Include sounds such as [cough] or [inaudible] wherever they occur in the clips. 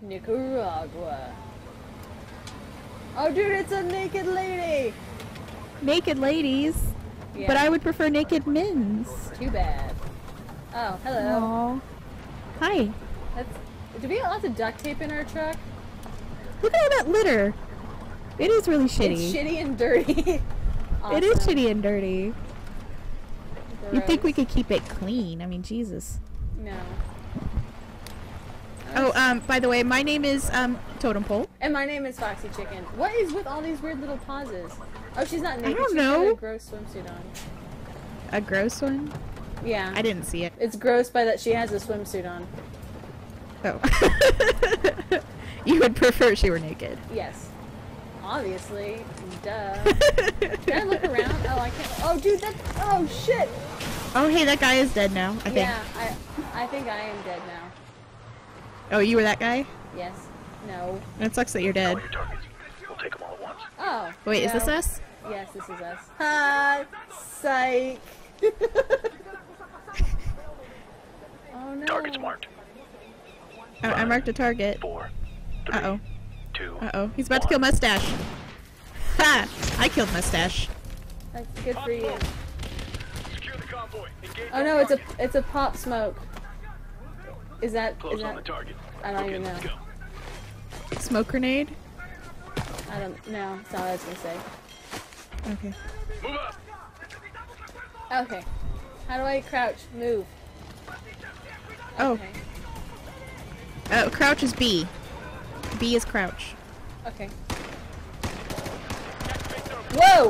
Nicaragua. Oh, dude, it's a naked lady. Naked ladies. Yeah. But I would prefer naked men's. Too bad. Oh, hello. Aww. Hi. That's. Do we have lots of duct tape in our truck? Look at all that litter. It is really shitty. It's shitty and dirty. [laughs] It is shitty and dirty. You'd think we could keep it clean. I mean, Jesus. No. Oh, um, by the way, my name is um Totem Pole. And my name is Foxy Chicken. What is with all these weird little pauses? Oh, she's not naked. I don't she's know. a gross swimsuit on. A gross one. Yeah. I didn't see it. It's gross by that she has a swimsuit on. Oh. [laughs] you would prefer she were naked. Yes. Obviously. Duh. [laughs] Can I look around? Oh, I can't. Oh, dude, that. Oh, shit. Oh, hey, that guy is dead now. I think. Yeah, I, I think I am dead now. Oh, you were that guy. Yes. No. It sucks that you're dead. All your targets. We'll take them all at once. Oh. Wait, is this us? Yes, this is us. Hi. Psych. [laughs] oh no. Targets marked. I, I marked a target. Four, three, Uh oh. two, Uh oh. He's about to kill Mustache. Ha! I killed Mustache. That's good for you. Secure the convoy. Engage Oh no, it's a it's a pop smoke. Is that is Close on the that? target. I don't Okay, even let's know. go. Smoke grenade. I don't know. That's not what I was gonna say. Okay. Move up. Okay. How do I crouch? Move. Oh. Okay. Uh, crouch is B. B is crouch. Okay. Whoa!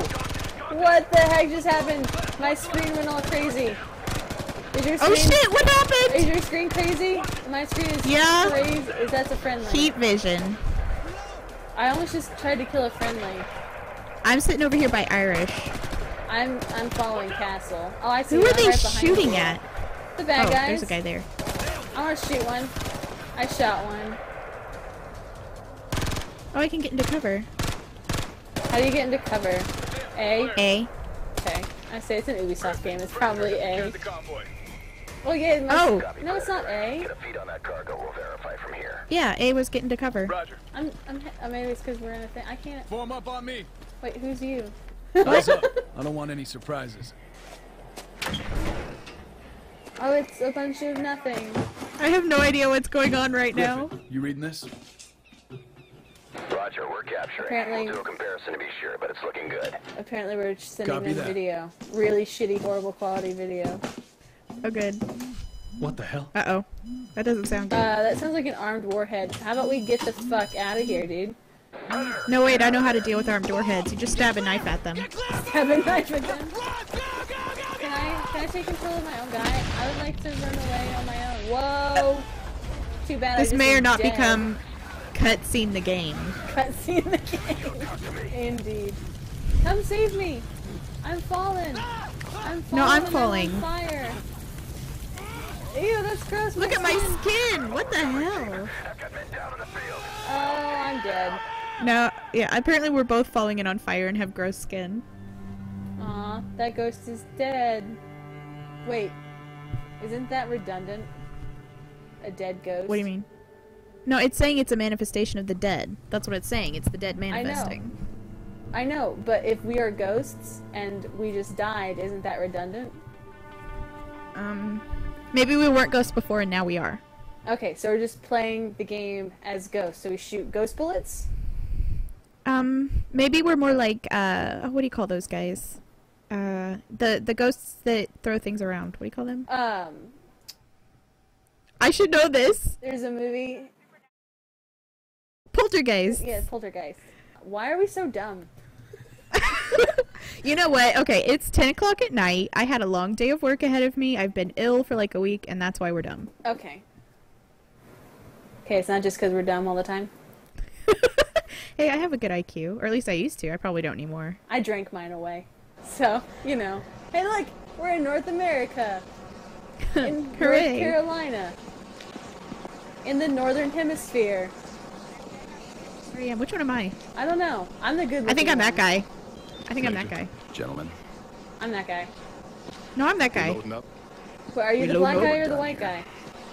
What the heck just happened? My screen went all crazy. Is your oh, screen, Oh shit! what happened? Is your screen crazy? My screen is Yeah. crazy. Is that a friendly? Heat vision. I almost just tried to kill a friendly. I'm sitting over here by Irish. I'm I'm following Castle. Oh, I see. Who are they right shooting you. at? The bad oh, guys. there's a guy there. I want to shoot one. I shot one. Oh, I can get into cover. How do you get into cover? A. A. Okay. I say it's an Ubisoft game. It's probably Secure A. the convoy. Oh yeah. It must, Oh. No, it's not A. Get a feed on that cargo. We'll verify from here. Yeah, A was getting to cover. Roger. I'm. I'm. oh, maybe it's because we're in a thing. I can't. Form up on me. Wait. Who's you? What's up? [laughs] I don't want any surprises. Oh, it's a bunch of nothing. I have no idea what's going on right now. You reading this? Roger, we're capturing. Apparently- We'll do a comparison to be sure, but it's looking good. Apparently, we're sending Copy them video. Really shitty, horrible quality video. Oh, good. What the hell? Uh oh. That doesn't sound good. Uh, that sounds like an armed warhead. How about we get the fuck out of here, dude? no, wait, I know how to deal with armed warheads. You just stab a knife at them. Have a knife with them. Can I? Can I take control of my own guy? I would like to run away on my own. Whoa! Too bad. I This just may or not dead. become cutscene the game. cutscene the game. Indeed. Come save me! I'm falling. I'm falling. No, I'm and falling. on fire. Ew, that's gross. Look at my skin. skin! What the hell? I've got men down in the field. Oh, I'm dead. No, yeah, apparently we're both falling in on fire and have gross skin. Aw, that ghost is dead. Wait, isn't that redundant? A dead ghost? What do you mean? No, it's saying it's a manifestation of the dead. That's what it's saying. It's the dead manifesting. I know. manifesting. I know, but if we are ghosts and we just died, isn't that redundant? Um, maybe we weren't ghosts before and now we are. Okay, so we're just playing the game as ghosts. So we shoot ghost bullets? Um, maybe we're more like uh, what do you call those guys? Uh, the the ghosts that throw things around. What do you call them? Um, I should know this. there's a movie. Poltergeist. Yeah, Poltergeist. Why are we so dumb? You know what? Okay, it's 10 o'clock at night. I had a long day of work ahead of me. I've been ill for like a week, and that's why we're dumb. Okay. Okay, it's not just because we're dumb all the time. [laughs] hey, I have a good IQ, or at least I used to. I probably don't anymore. I drank mine away. So, you know. Hey, look! We're in North America! [laughs] In North Carolina! In the Northern Hemisphere! Where I am. Which one am I? I don't know. I'm the good I think I'm that guy. I think I'm that guy. Gentlemen. I'm that guy. No, I'm that guy. Up. But are you We the black guy or the white here. guy?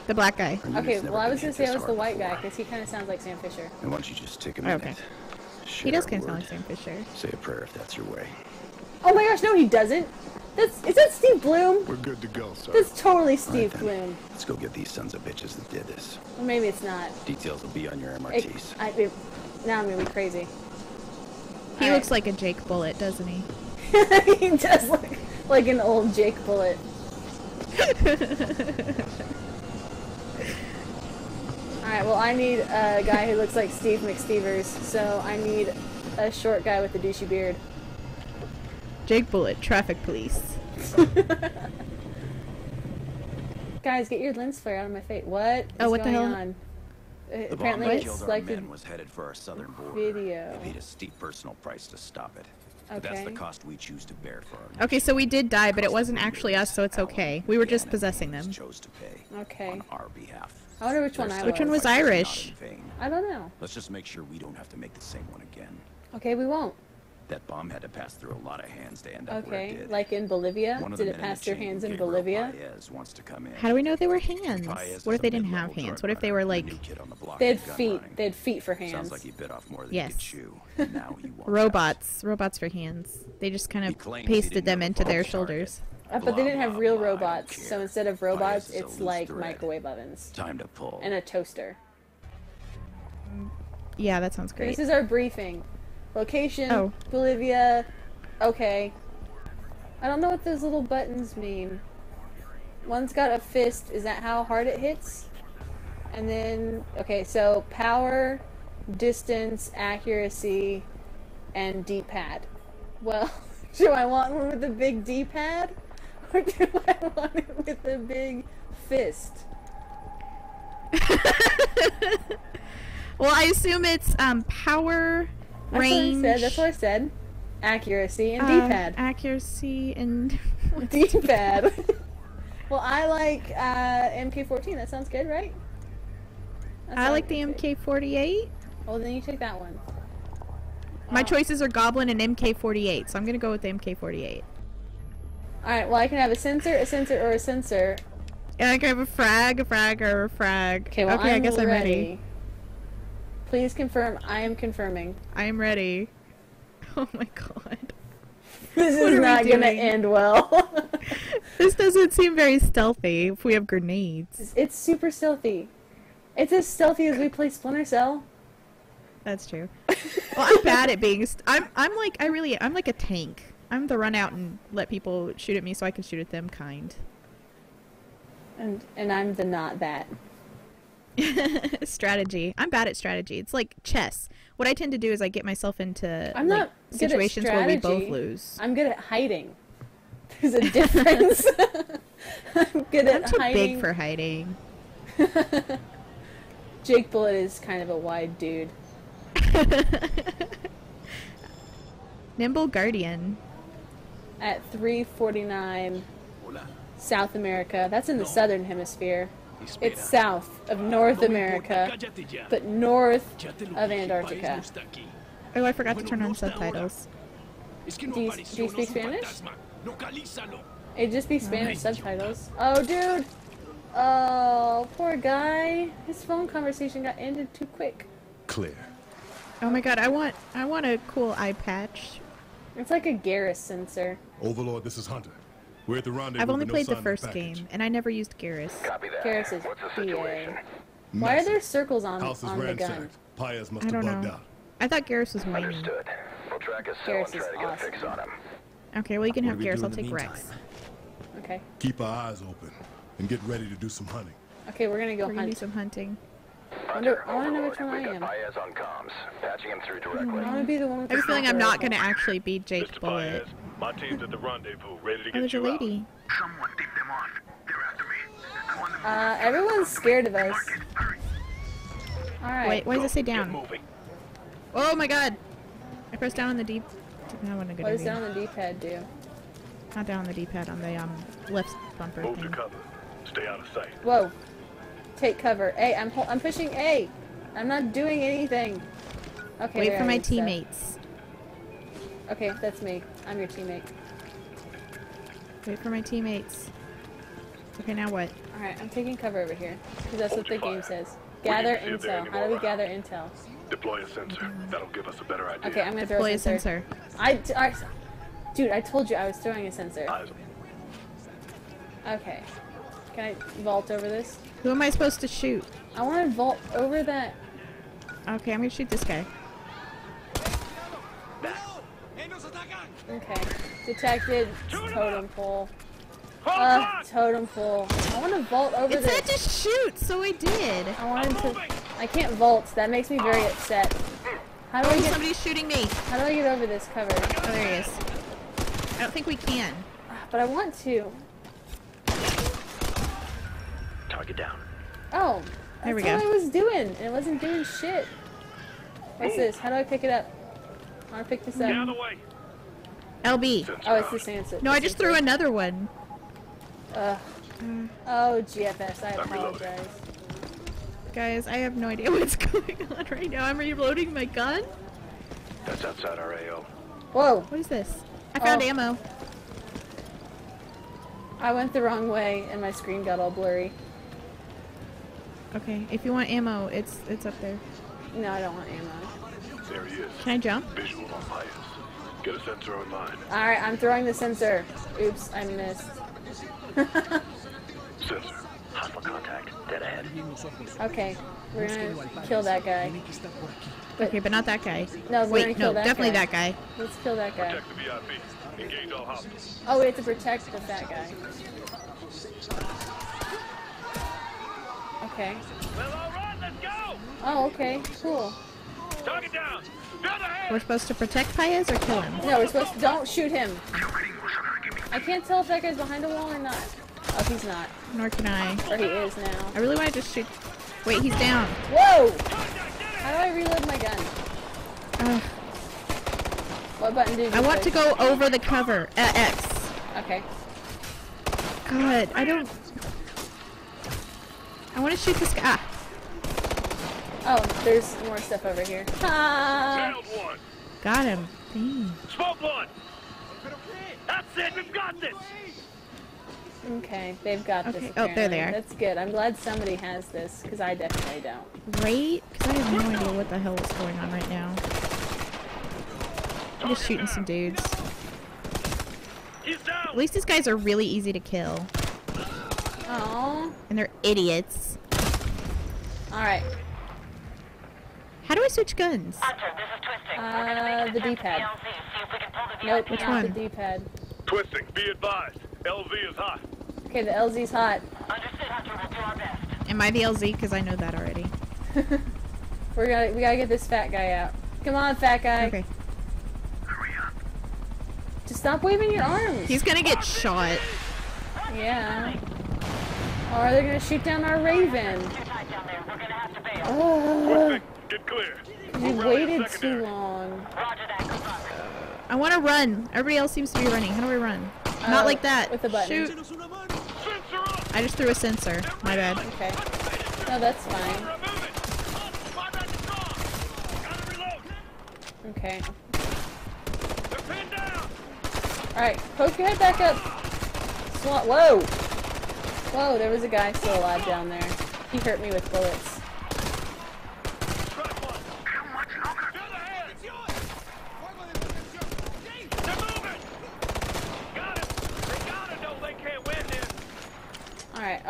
The black guy. Okay, well I been was gonna say I was the hard white guy because he kind of sounds like Sam Fisher. And why don't you just take a Okay. minute? He does kind of sound like Sam Fisher. Say a prayer if that's your way. Oh my gosh, no, he doesn't. That's is that Steve Blum? We're good to go, sir. That's totally Steve then. Blum. Let's go get these sons of bitches that did this. Well, maybe it's not. Details will be on your It, MRTs. I, it, now I'm gonna be crazy. He Alright. looks like a Jake Bullet, doesn't he? [laughs] he does look like an old Jake Bullet. [laughs] Alright, well, I need a guy who looks like Steve McStevers, so I need a short guy with a douchey beard. Jake Bullet, traffic police. [laughs] Guys, get your lens flare out of my face. What oh, is Oh, what the hell? on? Uh, The bomb apparently, that killed our selected. men was headed for our southern border. video. We paid a steep personal price to stop it. But that's the cost we choose to bear for our Okay, so we did die, but it wasn't actually us, so it's okay. We were just possessing them. Chose to pay Okay. on our behalf. I wonder which one Their I Which one was sacrifices are not Irish? in vain. I don't know. Let's just make sure we don't have to make the same one again. Okay, we won't. That bomb had to pass through a lot of hands to end up where it Okay, did. like in Bolivia? One of the Did it pass through hands in Gabriel Bolivia? Wants to come in. How do we know they were hands? Paez What is if they didn't have hands? drug What if they were like the new kid on the They had feet. running. They had feet for hands. Sounds like he bit off more than Yes. he could chew. and [laughs] now he wants robots? Robots for hands. They just kind of claims pasted them into their target. shoulders. Uh, but they didn't have real blah, robots, so instead of robots, it's like thread. microwave ovens Time to pull. and a toaster. Yeah, that sounds great. This is our briefing. Location, Oh. Bolivia. Okay. I don't know what those little buttons mean. One's got a fist. Is that how hard it hits? And then, okay, so power, distance, accuracy, and D-pad. Well, [laughs] do I want one with a big D-pad? Or do I want it with a big fist? [laughs] well, I assume it's um power, That's range, what I said. That's what I said. Accuracy and uh, D-pad. accuracy, and [laughs] [laughs] D-pad. [laughs] well, I like uh, MK14. That sounds good, right? That I like the. MK48. Well, then you take that one. My Oh. choices are Goblin and MK48, so I'm gonna go with the MK48. All right. Well, I can have a sensor, a sensor, or a sensor. And I can have a frag, a frag, or a frag. Okay. Well, I'm I guess I'm ready. Please confirm. I am confirming. I am ready. [laughs] Oh my god. [laughs] This What is not gonna end well. [laughs] This doesn't seem very stealthy if we have grenades. it's super stealthy. It's as stealthy as we play Splinter Cell. That's true. Well, I'm bad at being. St- I'm. I'm like. I really. I'm like a tank. I'm the run out and let people shoot at me so I can shoot at them kind. And and I'm the not that. [laughs] strategy. I'm bad at strategy. It's like chess. What I tend to do is I get myself into I'm like, not good situations where we both lose. I'm good at hiding. [laughs] There's a difference. [laughs] I'm good I'm at too hiding. big for hiding. Jake Bullet is kind of a wide dude. Nimble Guardian. At 349 South America. That's in the southern hemisphere. It's south of North America, but north of Antarctica. Oh, I forgot to turn on subtitles. Do you, do you speak Spanish? It'd just be Spanish subtitles. Oh, dude! Oh, poor guy. His phone conversation got ended too quick. Clear. Oh my god, I want I want a cool eye patch. It's like a Garrus sensor. Overlord, this is Hunter. We're at the rendezvous. I've only with no played the first package. game, and I never used Garrus. Copy that. Garrus is What's the situation? Why are there circles on, House is on the gun? ransacked. Paez must I have don't bugged know. out. I thought Garrus was whiny. Understood. We'll track his cell Garrus and try is to get a fix on him. Okay, well you can What have do we Garrus. I'll take Wrex. Okay. Keep our eyes open and get ready to do some hunting. Okay, we're gonna go We're gonna do some hunting. wonder- I want to know which one I am. On comms. Patching him through directly. I wanna be the one with I have a feeling I'm not gonna actually be Jake Mr. Bullet. Paez, my team's at the rendezvous, ready to Oh, get there's a you out. lady. Someone tipped them off. They're after me. I want them Uh, everyone's scared of us. Alright. Wait, why does it say down? moving. Oh my god! I pressed down on the D. Not on a good What does down on the D-pad do? Not down on the D-pad, on the um left bumper Move to cover. Stay out of sight. Whoa. Take cover. A. I'm I'm pushing A. I'm not doing anything. Okay. Wait for I my teammates. stuff. Teammates. Okay, that's me. I'm your teammate. Wait for my teammates. Okay, now what? Alright, I'm taking cover over here. Because that's what the Hold game fire. says. Gather to see if there are intel. How do we more gather intel? Deploy a sensor. That'll give us a better idea. Okay, I'm gonna throw Deploy a a sensor. I, I, t- I- dude, I told you I was throwing a sensor. Okay. Can I vault over this? Who am I supposed to shoot? I want to vault over that. Okay, I'm gonna shoot this guy. Okay. Detected. Totem pole. Hold Uh, totem pole. I want to vault over It it said to shoot, so I did. I wanted to. I can't vault. That makes me very upset. How do I Oh, get? somebody's shooting me. How do I get over this cover? Oh, there he is. I don't think we can. But I want to. Target down. Oh. There we that's go. what I was doing, and it wasn't doing shit. What's this? How do I pick it up? I want to pick this Get out of up. the way. Oh, it's the sensor. No, the I just threw another one. Ugh. Oh, GFS. I apologize. Guys, I have no idea [laughs] what's going on right now. I'm reloading my gun. That's outside our AO. Whoa. What is this? I found Oh. ammo. I went the wrong way, and my screen got all blurry. Okay, if you want ammo, it's it's up there. No, I don't want ammo. There he is. Can I jump? Visual on Paez. Get a sensor online. Alright, I'm throwing the sensor. Oops, I missed. [laughs] Sensor. Hostile contact. Dead ahead. Okay, we're gonna kill that guy. Okay, but not that guy. No, we're Wait, gonna kill no, that definitely guy. that guy. Let's kill that guy. Protect the VIP. Engage all hostiles. Oh, we have to protect the fat guy. Okay. Well, all right, let's go. Oh, okay, cool. Target down. We're supposed to protect Paez or kill him? No, we're supposed to. Don't shoot him. I can't tell if that guy's behind a wall or not. Oh, he's not. Nor can I. Or he is now. I really want to just shoot. Wait, he's down. Whoa! How do I reload my gun? Ugh. What button did you I want to go over the cover. Uh, X. Okay. God, I don't. I want to shoot this guy. Ah, Oh, there's more stuff over here. Ah! Got him. Dang. Smoke one. That's it. We've got this. Okay, they've got this. Okay, oh, there they are. That's good. I'm glad somebody has this, because I definitely don't. Right? Because I have no idea what the hell is going on right now. I'm just shooting some dudes. At least these guys are really easy to kill. Oh. And they're idiots. Alright. How do I switch guns? Uh, the D-pad. Nope, Which one? the D-pad. Twisting. Be advised. LZ is hot. Okay, the LZ's hot. Am I the LZ? Because I know that already. [laughs] We're gonna, we gotta get this fat guy out. Come on, fat guy. Okay. Just stop waving your arms. He's gonna get shot. Yeah. Or are they're gonna shoot down our Raven. Oh, Twisting. Get clear. You We'll waited too long. I want to run. Everybody else seems to be running. How do I run? Uh, Not like that. with the button. Shoot. I just threw a sensor. My bad. Okay. No, that's fine. Remove it. Five back to draw. Gotta reload. Okay. They're pinned down. Alright, poke your head back up. Swan. Whoa! Whoa, there was a guy still alive down there. He hurt me with bullets. Strike one. Dead ahead. They're moving. Got it. They got it. No, they can't win this. Alright,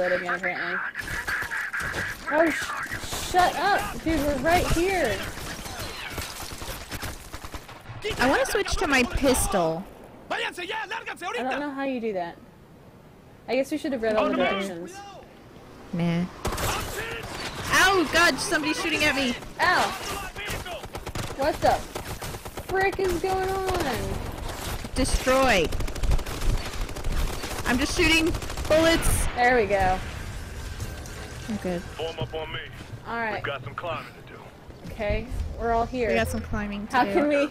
oh, reload again, apparently. Oh, sh shut up! Dude, we're right here! I want to switch to my pistol. I don't know how you do that. I guess we should have read all the directions. Meh. Ow, god, somebody's shooting at me! Ow! What the frick is going on? Destroy. I'm just shooting bullets. There we go. I'm good. Form up on me. Alright, We've got some climbing to do. okay. We're all here. We got some climbing to How do. can we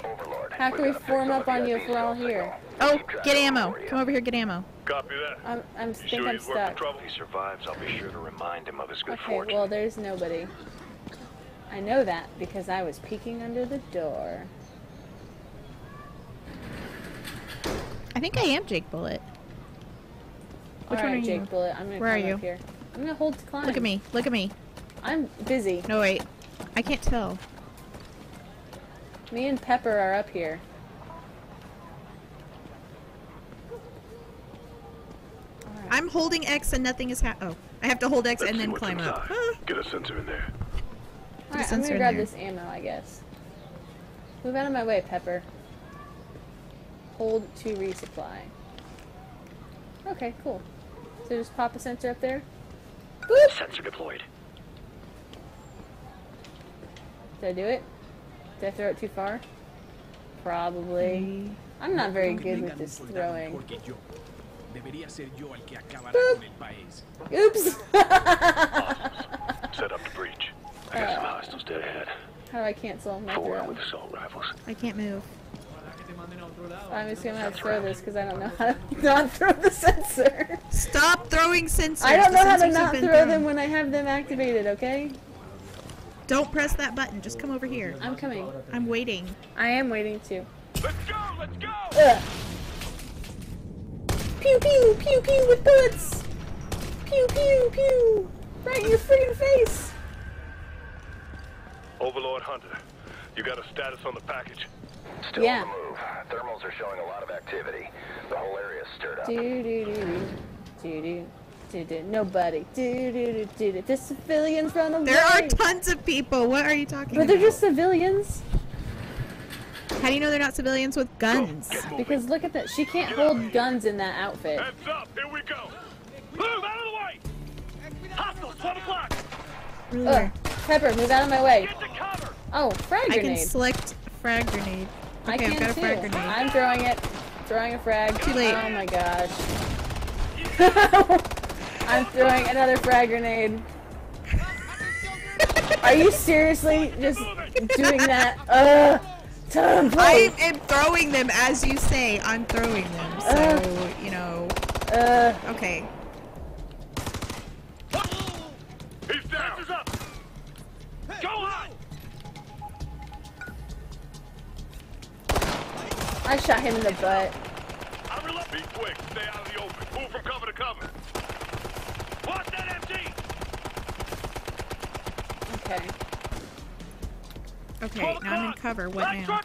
how can we form up on you if we're all here? Oh, get ammo. Come over here, get ammo. Copy that. I'm I'm think sure I'm he's worth the stuck. trouble? If he survives, I'll be sure to remind him of his good Okay, fortune. well there's nobody. I know that because I was peeking under the door. I think I am Jake Bullet. Which All one right, are Jake you? Bullet. I'm gonna Where are climb up you? here. I'm gonna hold to climb. Look at me. Look at me. I'm busy. No, wait. I can't tell. Me and Pepper are up here. I'm holding X and nothing is ha- Oh. I have to hold X Let's and then climb up. inside. Ah. Get a sensor in there. Alright, I'm gonna grab there. this ammo, I guess. Move out of my way, Pepper. Hold to resupply. Okay, cool. So just pop a sensor up there. Boop! Sensor deployed. Did I do it? Did I throw it too far? Probably. Hmm. I'm not very good with this throwing. Debería ser yo el que acabará con el país. Oops! [laughs] Set up the breach. I got some uh. hostiles dead ahead. How do I cancel my Four throw? with assault rifles. I can't move. I'm just gonna have to throw this because I don't know how to [laughs] not throw the sensor. Stop throwing sensors. I don't know how to not throw thrown. them when I have them activated, okay? Don't press that button. Just come over here. I'm coming. I'm waiting. I am waiting too. Let's go! Let's go! Ugh. Pew pew pew pew with bullets. Pew pew pew. Right in your friggin' face. Overlord Hunter, you got a status on the package? Still Yeah. on the move. Thermals are showing a lot of activity. The whole area is stirred up. Do do do do do do do do. Nobody. Do do do do do. The civilians run away. There are tons of people. What are you talking But about? they're just civilians. How do you know they're not civilians with guns? Get. Because look at that. She can't hold guns in that outfit. Heads up, here we go. Move out of the way! Hostiles, 12 o'clock! Ugh. Pepper, move out of my way. Get to cover! Oh, frag grenade. I can grenade. select frag grenade. I can I've got a too. frag grenade. I'm throwing it. Throwing a frag. Too late. Oh my gosh. [laughs] I'm throwing another frag grenade. Are you seriously just doing that? Ugh. Time I am throwing them as you say. I'm throwing them. So, you know. Uh, Okay. He's down. Sensors up! Go on! I shot him in the butt. I'm reloading. Be quick. Stay out of the open. Move from cover to cover. Watch that MG! Okay. Okay, now I'm in cover. What Light now?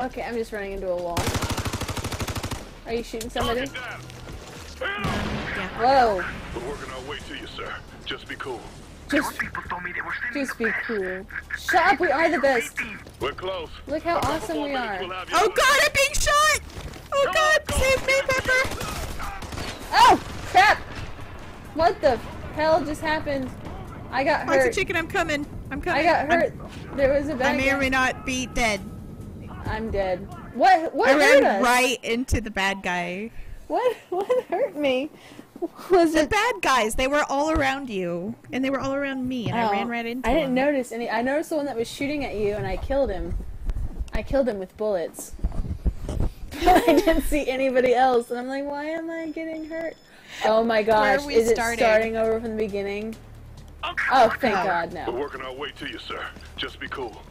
Okay, I'm just running into a wall. Are you shooting somebody? Target down. Hit him. Yeah. Whoa. We're working our way to you, sir. Just be cool. Just, told me they were just be cool. Shut up, we are the best. We're close. Look how awesome we are. we'll have you Oh god, I'm being shot! Oh god, save me, Pepper! Oh, crap! What the hell just happened? I got Lots hurt. chicken, I'm coming. I'm coming. I got I'm- hurt. There was a I bad may or may not be dead. I'm dead. What? What I hurt ran us? right into the bad guy. What? [laughs] What hurt me? Was The it? bad guys, they were all around you, and they were all around me, and I Oh, ran right into I didn't them. notice any. I noticed the one that was shooting at you, and I killed him. I killed him with bullets. [laughs] I didn't see anybody else, and I'm like, why am I getting hurt? Oh my gosh! we Is it starting? starting over from the beginning? Oh, oh thank God, We're working our way to you, sir. Just be cool.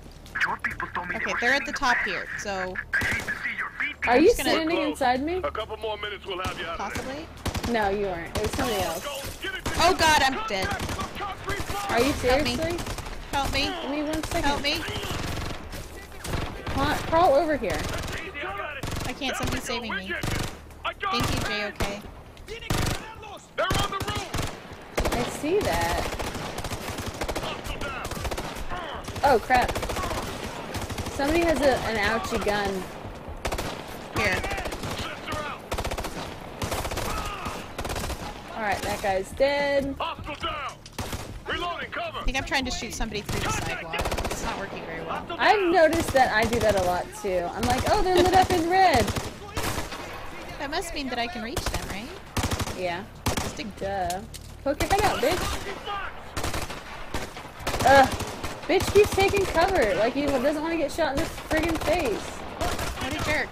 Your people told me Okay, they they're at the sending top here, so I hate to see your feet. Are you standing close. inside me? A couple more minutes, we'll have you out of possibly. No, you aren't. It was somebody else. Go, get it to Oh god, I'm dead. Are you Help me. seriously? Help me. Give me one second. Help me. Crawl, crawl over here. I can't, somebody's saving me. Thank you, Jay, okay. They're on the roof. I see that. Oh crap. Somebody has a, an ouchie gun. Here. Alright, that guy's dead. I think I'm trying to shoot somebody through the sidewalk. It's not working very well. I've noticed that I do that a lot too. I'm like, oh, they're lit up in red. That must mean that I can reach them, right? Yeah, Stick. duh. Poke your head out, bitch. Ugh. Bitch keeps taking cover. Like, he doesn't want to get shot in the friggin' face. What a jerk.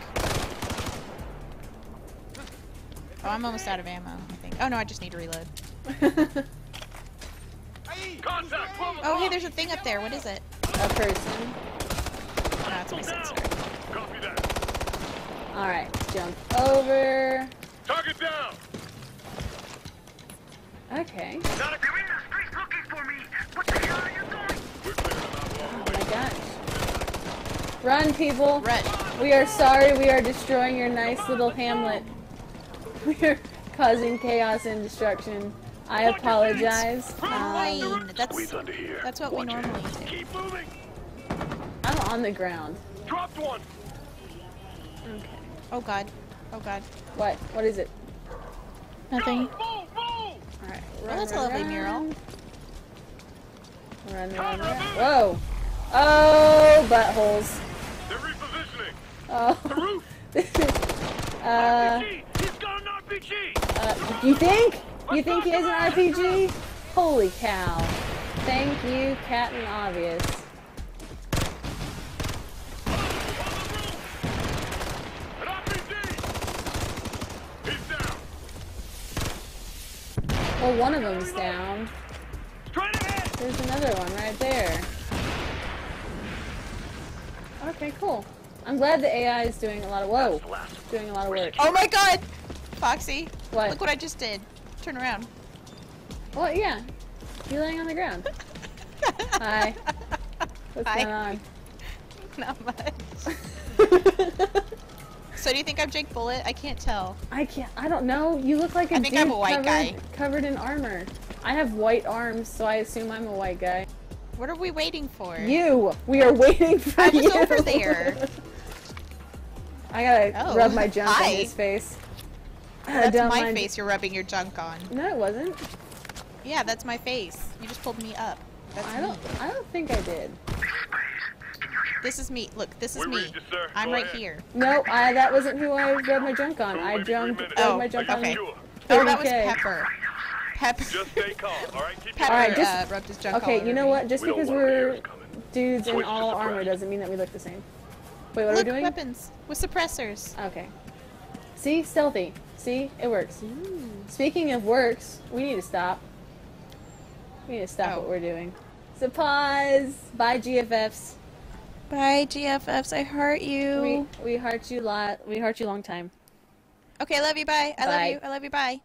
Oh, I'm almost out of ammo, I think. Oh no, I just need to reload. [laughs] Contact. 12 Oh, hey, there's a thing up there. What is it? a person. Oh, no, it's my sensor. Copy that. Alright, jump over. Target down. Okay. Not a They're in the streets looking for me. What the hell are you doing? We're clearing them out Oh my gosh. Run, people. Run. We are sorry we are destroying your nice little hamlet. [laughs] We are causing chaos and destruction. I apologize. Um, Fine. That's Squeeze under here. that's what we normally do. Keep moving. I'm on the ground. Dropped one. Okay. Oh god. Oh god. What? What is it? Nothing. Move, move. Alright. Oh, that's a lovely mural. Run, run, run. Whoa! Oh, buttholes. They're repositioning. Oh. The roof. [laughs] This is. Uh, RPG. He's got an RPG. uh, you think? You think he has an RPG? Holy cow. Thank you, Captain Obvious. An RPG. He's down. Well, one of them's down. There's another one right there. Okay, cool. I'm glad the AI is doing a lot of whoa, doing a lot of work. Oh my god! Foxy. What? Look what I just did. Turn around. Well, yeah, you're laying on the ground. [laughs] Hi. What's Hi. going on? [laughs] Not much. [laughs] So do you think I'm Jake Bullet? I can't tell. I can't. I don't know. You look like a I think dude I'm a white covered, guy. covered in armor. I have white arms, so I assume I'm a white guy. What are we waiting for? You. We are waiting for you. I was you. over there. I gotta Oh, rub my junk hi. in his face. I That's don't my mind- face you're rubbing your junk on. No, it wasn't. Yeah, that's my face. You just pulled me up. That's I me. don't. I don't think I did. This is me. Look, this is We me. you. I'm Go right ahead. here. No, I. That wasn't who I rubbed my junk on. I jumped. Oh, my junk okay. on. Oh, that was 30K. Pepper. Pepper. Just stay calm. All right. Keep Pepper Alright, just- uh, rubbed his junk Okay, you know me. what? Just We because we're dudes in Switch to all armor doesn't mean that we look the same. Wait, what are Look, we doing? weapons with suppressors. Okay. See, stealthy. See, it works. Mm. Speaking of works, we need to stop. We need to stop Oh. what we're doing. So pause. Bye, GFFs. Bye, GFFs. I heart you. We we heart you lot. We heart you long time. Okay, I love you. Bye. I love you. I love you. Bye.